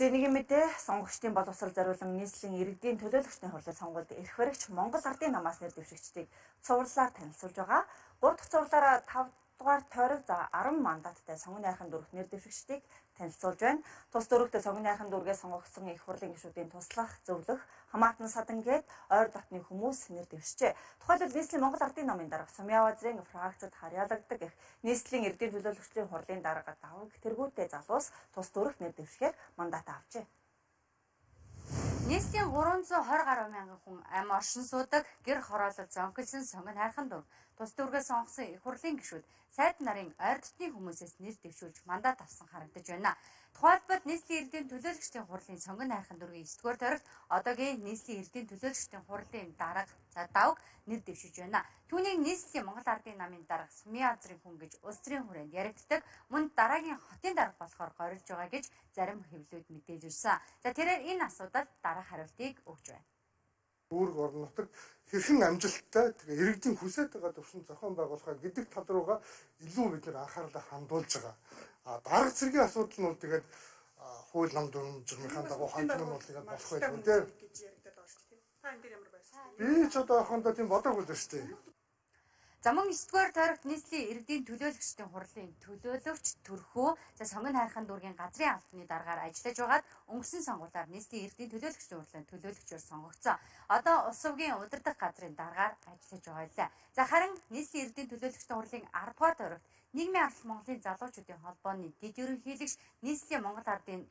Зэнигийн мэдээ сонгогчдын боловсрол зориулан нийслэлийн иргэдийн төлөөлөгчдийн хурлын сонгуульд эрх баригч Монгол Ардын намаас нэр дэвшигчдийг цувралаар танилцуулж байгаа. 3 дахь цувралаараа 5 дугаар тойрог за 10 мандаттай сонгоны хайрхан дүүрэх нэр дэвшигчдийг танилцуулж байна. Тус дөрөвтэй сонгоны хайрхан дүүргээс сонгогдсон их хурлын гишүүдийн туслах, зөвлөх, хамаатан садан гээд ойр дотны хүмүүс нэр дэвшжээ. Тухайлбал нийслэлийн Монгол Ардын намын дарга Сумья Вазрын фракцад харьяалагддаг их нийслэлийн эрдийн төлөөлөгчдийн хурлын дарга давг тэргүүтээ залуус тус дөрөх нэр дэвшгээр мандат авчээ. Нийслэлийн 320 гаруй мянган хүн ам оршин суудаг гэр хороолол зонхилсон сонгон хайрхан дур тус дүүргээс сонгосон их хурлын гишүүд сайд нарын ойр дотны хүмүүсээс нэр дэвшүүлж мандат авсан харагдаж байна. Тухайлбал нийслэлийн эрдийн төлөөлөгчдийн хурлын сонгон хайрхан дүүргийн 9 дугаар тойрогт одоогийн нийслэлийн эрдийн төлөөлөгчдийн хурлын дарга за давг нэр дэвшиж байна. Түүнийг нийслэлийн Монгол Ардын намын дарга Сумья Азрын хүн гэж улс төрийн хүрээнд яригддаг. Мөн дараагийн хотын дарга болохоор горилж байгаа гэж зарим хэвлүүд мэдээж ирсэн. За тэрээр энэ асуудалд дараах хариултыг өгч байна үүрэг орон нутаг хэрхэн амжилттай тэгээ иргэдийн хүсэж байгаа төвшин зохион байгуулахаа гэдэг тал руугаа илүү бид нэр анхаарлаа хандуулж байгаа. А дарга цэргийн асуудал нь бол тэгээд хууль нам дүрм журмынхаа дагуу хандсан нь бол тэгээд болох байх үү дээ. Та энэ дээр ямар байсан? Би ч одоо хонда тийм бодоогүй л шүү дээ. За мөн 9 дугаар тойрогт нийслэлийн иргэдийн төлөөлөгчдийн хурлын төлөөлөгч төрхөө за сонгон хайрхан дүүргийн газрын албаны дараагаар ажиллаж байгаад өнгөрсөн сонгуулиар нийслэлийн иргэдийн төлөөлөгчдийн хурлын төлөөлөгчөөр сонгогдсон. Одоо улс өвгийн удирдах газрын дараагаар ажиллаж байгаа лээ. За харин нийслэлийн иргэдийн төлөөлөгчдийн хурлын 10 дугаар тойрогт нийгмийн ард Монголын залуучуудын холбооны дэд ерөнхийлөгч нийслэлийн Монгол ардын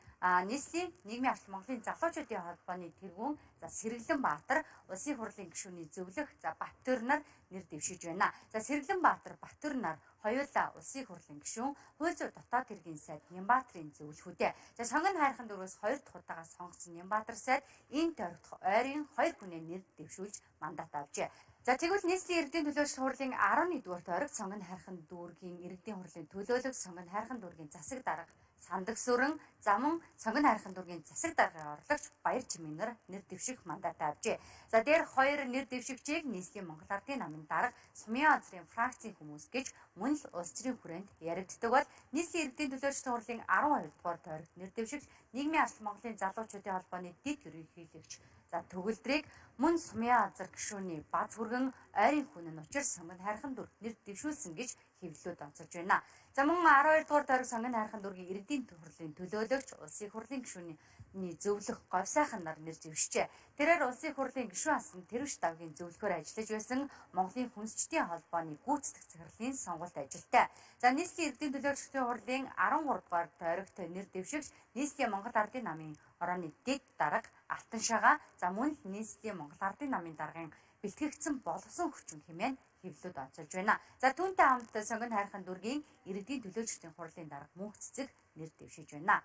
нийслэлийн нийгмийн ард Монголын залуучуудын холбооны тэргүүн за Сэргэлэн Баатар улсын хурлын гишүүний зөвлөх за Баттөр нар нэр дэвшиж байна. За Сэргэлэн Баатар Баттөр нар хоёулаа улсын хурлын гишүүн хууль зүйн дотоод хэргийн сайд Нямбаатрын зөвлөхүүдээ. За сонгон хайрхан дөрвөөс хоёр дахь удаага сонгогдсон Нямбаатар сайд энэ тойрогт ойрын хоёр хүнээ нэр дэвшүүлж мандат авчээ. За тэгвэл нийслэлийн иргэдийн төлөөлөлт хурлын 11 дугаар тойрог сонгон хайрхан дүүргийн иргэдийн хурлын төлөөлөг сонгон хайрхан дүүргийн засаг дарга сандаг сүрэн замун сонгон хайрхан дүүргийн засаг даргын орлогч баяр чимээнэр нэр дэвших мандат авчээ. За дээр хоёр нэр дэвшигчийг нийслэлийн Монгол Ардын намын дарга Сумья Азрын фракцийн хүмүүс гэж мөн л улс төрийн хүрээнд яригддаг бол нийслэлийн иргэдийн төлөөлөлт хурлын 12 дугаар тойрогт нэр дэвшигч нийгмийн ард Монголын залуучуудын холбооны дэд ерөнхийлөгч За төгөлдрийг мөн сумья азар гişүүний баз хүргэн ойрын хүн нь учир сонгонд хайрхан дүр нэр дэвшүүлсэн гэж хэвлэлүүд онцолж байна. За мөн 12 дугаар тойрог сонгонд хайрхан дүргийн иргэдийн төрлийн төлөөлөгч улсын хурлын гишүүний зөвлөх говьсайхан нар нэр дэвшжээ. Тэрээр улсын хурлын гишүүн асан тэрвш давгийн зөвлөхөөр ажиллаж байсан Монголын хүнсчдийн холбооны гүйцэтгэх захирлын сонгуульд ажилтай. За нийслэлийн иргэдийн төлөөлөгчдийн хурлын 13 дугаар тойрогт нэр дэвшигч нийслэлийн Монгол Ардын намын орооны дэд дарга Алтан шагаа за мөн л нийслэлийн Монгол Ардын намын даргын бэлтгэгдсэн болсон хүчин хэмээн хэвлэлүүд онцолж байна. За түүнтэй хамт сонгон хайрхан дүргийн иргэдийн төлөөлөгчдийн хурлын дарга мөнх цэцэг нэр дэвшиж байна.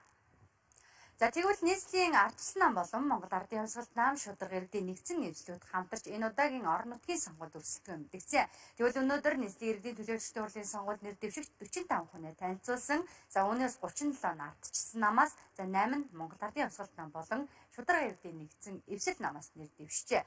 За тэгвэл нийслэлийн ард тусан нам болон Монгол Ардын хувьсгалт нам шударга иргэдийн нэгдсэн эвслүүд хамтарч энэ удаагийн орон нутгийн сонгуульд өрсөлдөхөө мэдгцээ. Тэгвэл өнөөдөр нийслэлийн иргэдийн төлөөлөгчдийн хурлын сонгуульд нэр дэвшигч 45 хүнээ танилцуулсан. За үүнээс 37 нь ардчсан намаас за 8 нь Монгол Ардын хувьсгалт нам болон шударга иргэдийн нэгдсэн эвсэл намаас нэр дэвшжээ.